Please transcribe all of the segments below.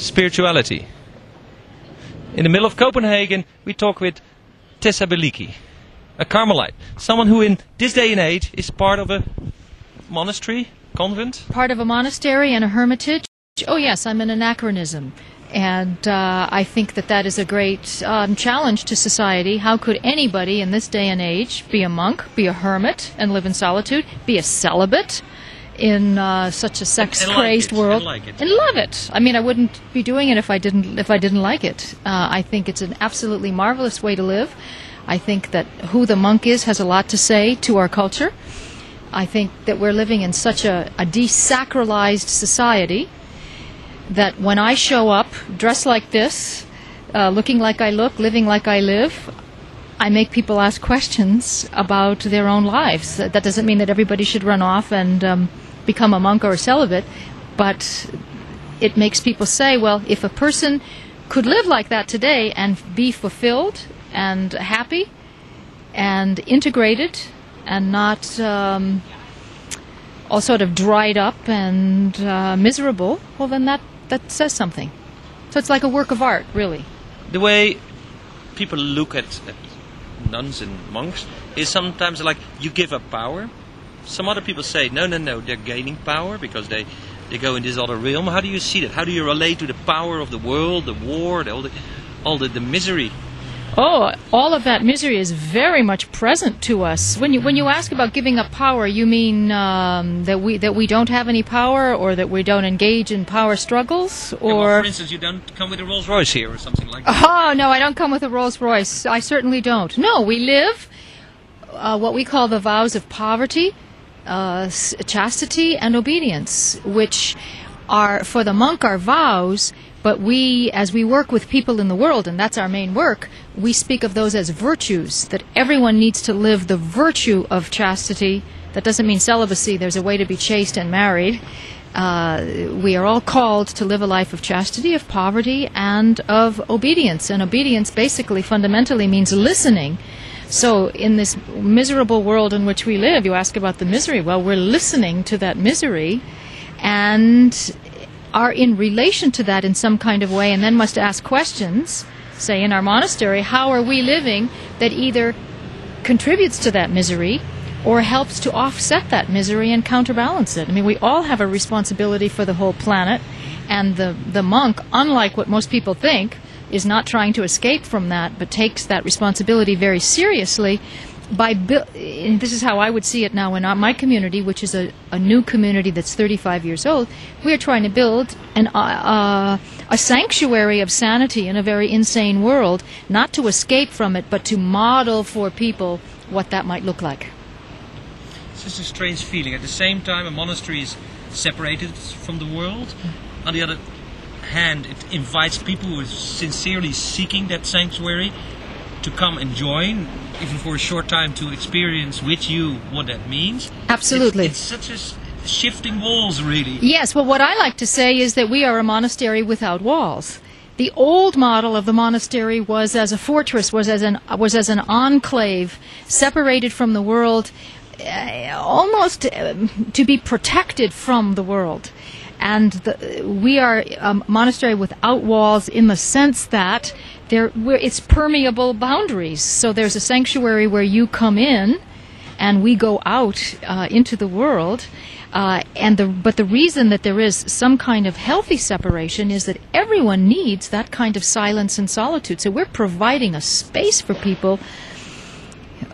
spirituality. In the middle of Copenhagen, we talk with Tessa Bielecki, a Carmelite, someone who in this day and age is part of a monastery, convent. Part of a monastery and a hermitage. Oh, yes, I'm an anachronism. And uh, I think that that is a great um, challenge to society. How could anybody in this day and age be a monk, be a hermit, and live in solitude, be a celibate in uh, such a sex-crazed like world, and like it. and love it? I mean, I wouldn't be doing it if I didn't if I didn't like it. Uh, I think it's an absolutely marvelous way to live. I think that who the monk is has a lot to say to our culture. I think that we're living in such a, a desacralized society that when I show up dressed like this, uh, looking like I look, living like I live, I make people ask questions about their own lives. That that doesn't mean that everybody should run off and um, become a monk or a celibate, but it makes people say, well, if a person could live like that today and be fulfilled and happy and integrated and not um, all sort of dried up and uh, miserable, well, then that, that says something. So it's like a work of art, really. The way people look at, at nuns and monks is sometimes like you give up power. Some other people say, no, no, no, they're gaining power because they, they go in this other realm. How do you see that? How do you relate to the power of the world, the war, the, all, the, all the, the misery? Oh, all of that misery is very much present to us. When you when you ask about giving up power, you mean um, that we that we don't have any power, or that we don't engage in power struggles, Yeah, well, or for instance, you don't come with a Rolls Royce here or something like that. Oh, no, I don't come with a Rolls Royce. I certainly don't. No, we live uh, what we call the vows of poverty, uh, chastity, and obedience, which are, for the monk, are vows, but we, as we work with people in the world, and that's our main work, we speak of those as virtues, that everyone needs to live the virtue of chastity. That doesn't mean celibacy, there's a way to be chaste and married. Uh, we are all called to live a life of chastity, of poverty, and of obedience. And obedience basically, fundamentally, means listening. So, in this miserable world in which we live, you ask about the misery. Well, we're listening to that misery and are in relation to that in some kind of way, and then must ask questions. Say, in our monastery, how are we living that either contributes to that misery or helps to offset that misery and counterbalance it. I mean, we all have a responsibility for the whole planet, and the, the monk, unlike what most people think, is not trying to escape from that, but takes that responsibility very seriously. By bu- this is how I would see it now in my community, which is a, a new community that's 35 years old. We are trying to build an, uh, uh, a sanctuary of sanity in a very insane world, not to escape from it, but to model for people what that might look like. It's just a strange feeling. At the same time, a monastery is separated from the world. On the other hand, it invites people who are sincerely seeking that sanctuary to come and join, even for a short time, to experience with you what that means. Absolutely. It's, it's such a shifting walls, really. Yes, well, what I like to say is that we are a monastery without walls. The old model of the monastery was as a fortress, was as an was as an enclave, separated from the world, uh, almost uh, to be protected from the world. And the, we are a monastery without walls in the sense that there, it's permeable boundaries. So there's a sanctuary where you come in, and we go out uh, into the world. Uh, and the, but the reason that there is some kind of healthy separation is that everyone needs that kind of silence and solitude. So we're providing a space for people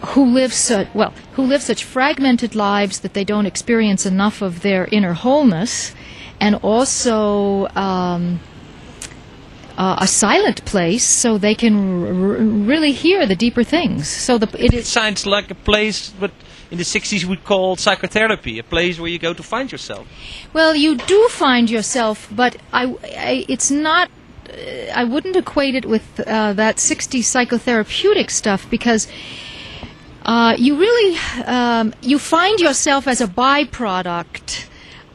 who live such well, who live such fragmented lives that they don't experience enough of their inner wholeness, and also. Um, uh, a silent place so they can r- r- really hear the deeper things. So the, it It sounds like a place what in the 60s we called psychotherapy, a place where you go to find yourself. Well, you do find yourself, but I, I it's not. Uh, I wouldn't equate it with uh, that 60s psychotherapeutic stuff because uh, you really um, you find yourself as a byproduct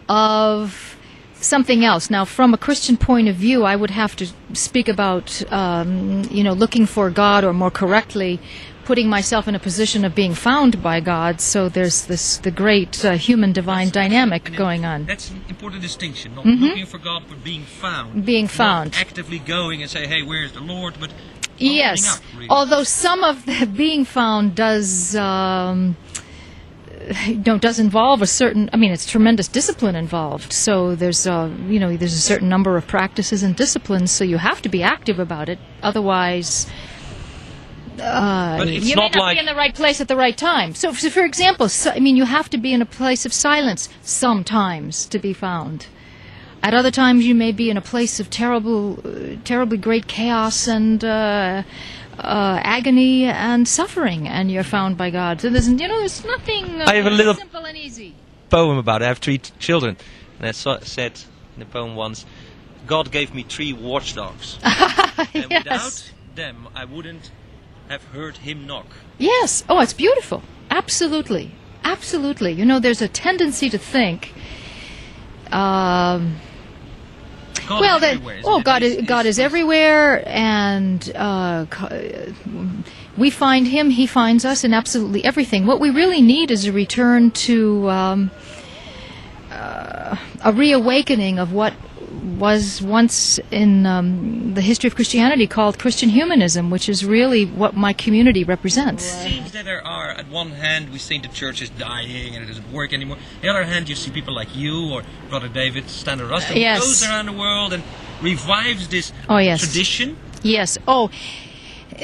of something else. Now, from a Christian point of view, I would have to speak about um, you know looking for God, or more correctly, putting myself in a position of being found by God. So there's this the great uh, human divine dynamic going on. That's an important distinction. Not looking for God, but being found. Being Not found. actively going and say, "Hey, where's the Lord?" But Yes, up, really. although some of the being found does. Um, you know, does involve a certain. I mean, it's tremendous discipline involved. So there's, uh, you know, there's a certain number of practices and disciplines. So you have to be active about it. Otherwise, uh, you may not like- be in the right place at the right time. So, so for example, so, I mean, you have to be in a place of silence sometimes to be found. At other times, you may be in a place of terrible, uh, terribly great chaos and uh, uh, agony and suffering, and you're found by God. So there's, you know, there's nothing uh, I have a little- simple and easy. poem about it. I have three children, and I saw, said in the poem once, "God gave me three watchdogs, and yes. without them, I wouldn't have heard him knock." Yes. Oh, it's beautiful. Absolutely. Absolutely. You know, there's a tendency to think. Um, God well, that oh. God is God is everywhere, and uh, we find Him. He finds us in absolutely everything. What we really need is a return to um, uh, a reawakening of what was once in um, the history of Christianity called Christian humanism, which is really what my community represents. It seems that there are, at one hand, we think the church is dying and it doesn't work anymore. On the other hand, you see people like you or Brother David Steindl-Rast Yes. who goes around the world and revives this Oh, yes. tradition. Yes. Oh,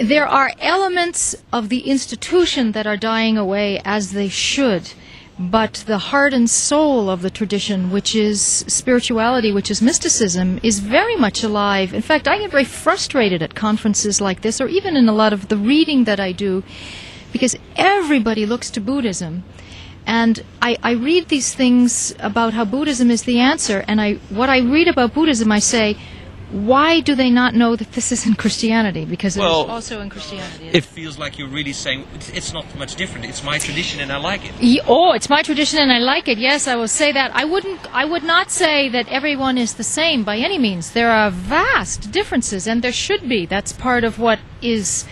there are elements of the institution that are dying away as they should. But the heart and soul of the tradition, which is spirituality, which is mysticism, is very much alive. In fact, I get very frustrated at conferences like this, or even in a lot of the reading that I do, because everybody looks to Buddhism. And I, I read these things about how Buddhism is the answer, and I, what I read about Buddhism, I say, why do they not know that this is in Christianity? Because it is Well, also in Christianity. It feels like you're really saying it's, it's not much different. It's my tradition and I like it. Oh, it's my tradition and I like it. Yes, I will say that. I wouldn't I would not say that everyone is the same by any means. There are vast differences and there should be. That's part of what is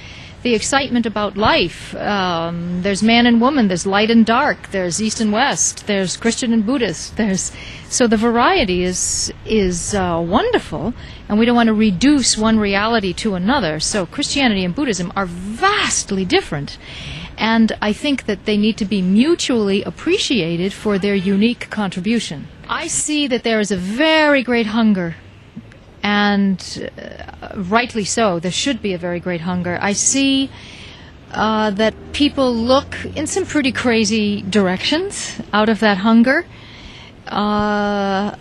the excitement about life. Um, there's man and woman, there's light and dark, there's east and west, there's Christian and Buddhist. There's so the variety is is uh, wonderful, and we don't want to reduce one reality to another. So Christianity and Buddhism are vastly different. And I think that they need to be mutually appreciated for their unique contribution. I see that there is a very great hunger, and uh, rightly so. There should be a very great hunger. I see uh, that people look in some pretty crazy directions out of that hunger, uh,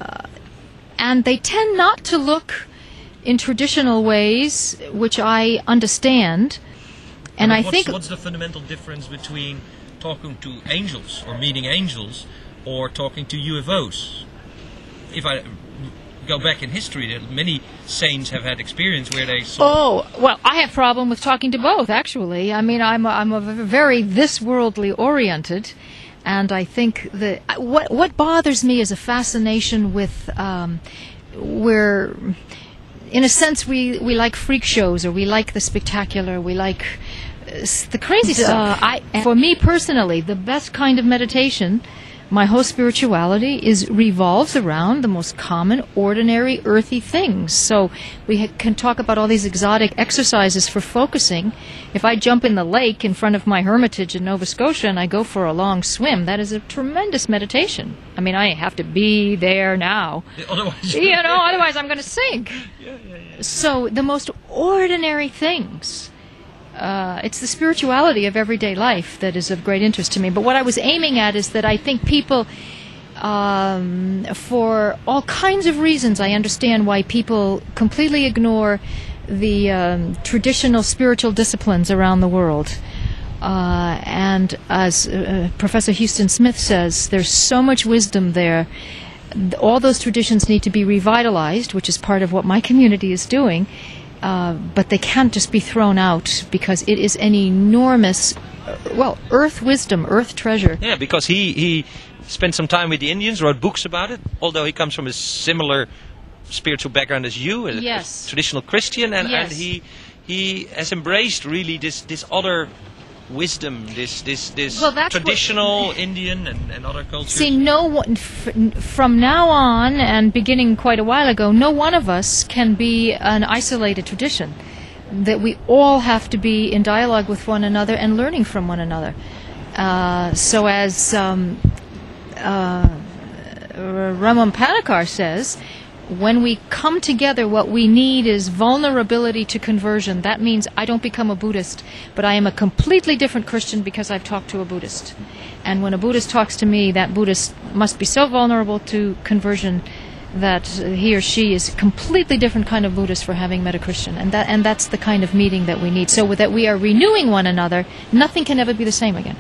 and they tend not to look in traditional ways, which I understand. And I what's, think what's the fundamental difference between talking to angels or meeting angels or talking to UFOs? If I go back in history, that many saints have had experience where they saw. Oh well, I have problem with talking to both. Actually, I mean, I'm a, I'm a very this worldly oriented, and I think that what what bothers me is a fascination with um, where, in a sense, we we like freak shows or we like the spectacular. We like uh, the crazy stuff. I, for me personally, the best kind of meditation my whole spirituality is revolves around the most common, ordinary, earthy things. So we ha- can talk about all these exotic exercises for focusing. If I jump in the lake in front of my hermitage in Nova Scotia and I go for a long swim, that is a tremendous meditation. I mean, I have to be there now Otherwise, you know, otherwise I'm going to sink. So the most ordinary things. Uh, it's the spirituality of everyday life that is of great interest to me. But what I was aiming at is that I think people, um, for all kinds of reasons, I understand why people completely ignore the um, traditional spiritual disciplines around the world. Uh, and as uh, Professor Huston Smith says, there's so much wisdom there. All those traditions need to be revitalized, which is part of what my community is doing. Uh, but they can't just be thrown out because it is an enormous, uh, well, earth wisdom, earth treasure. Yeah, because he he spent some time with the Indians, wrote books about it. Although he comes from a similar spiritual background as you, a Yes. traditional Christian, and, and he he has embraced really this this other wisdom, this this this Well, traditional Indian and, and other cultures. See, no one from now on, and beginning quite a while ago, no one of us can be an isolated tradition. That we all have to be in dialogue with one another and learning from one another. Uh, so, as um, uh, Raimon Panikkar says, when we come together, what we need is vulnerability to conversion. That means I don't become a Buddhist, but I am a completely different Christian because I've talked to a Buddhist. And when a Buddhist talks to me, that Buddhist must be so vulnerable to conversion that he or she is a completely different kind of Buddhist for having met a Christian. And that and that's the kind of meeting that we need. So that we are renewing one another, nothing can ever be the same again.